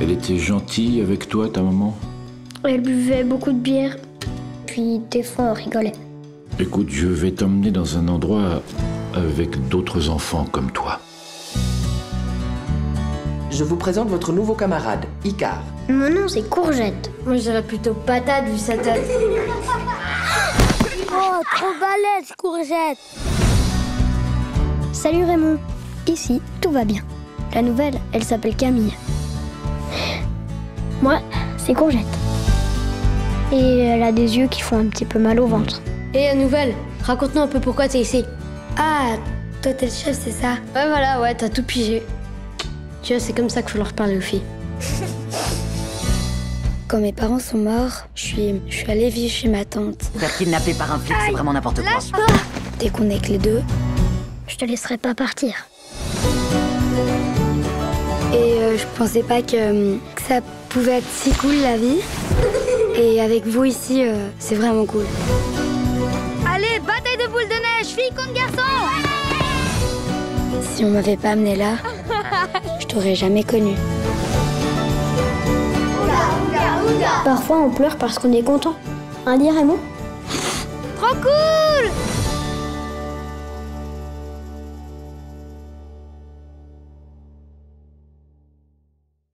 Elle était gentille avec toi, ta maman Elle buvait beaucoup de bière, puis des fois on rigolait. Écoute, je vais t'emmener dans un endroit avec d'autres enfants comme toi. Je vous présente votre nouveau camarade, Icar. Mon nom c'est Courgette. Moi je dirais plutôt patate vu sa tête. Oh, trop balèze, Courgette Salut Raymond. Ici, tout va bien. La nouvelle, elle s'appelle Camille. Moi, c'est Courgette. Et elle a des yeux qui font un petit peu mal au ventre. Et la nouvelle, raconte-nous un peu pourquoi t'es ici. Ah, toi t'es le chef, c'est ça? Ouais voilà, ouais, t'as tout pigé. Tu vois, c'est comme ça qu'il faut leur parler aux filles. Quand mes parents sont morts, je suis, je suis allée vivre chez ma tante. Faire kidnapper par un flic, c'est vraiment n'importe quoi. Dès qu'on est que les deux, je te laisserai pas partir. Et euh, je pensais pas que, euh, que ça pouvait être si cool la vie. Et avec vous ici, euh, c'est vraiment cool. Allez, bataille de boules de neige, filles contre garçons Si on m'avait pas amené là, je t'aurais jamais connu. Parfois on pleure parce qu'on est content. Un dit Raymond Trop cool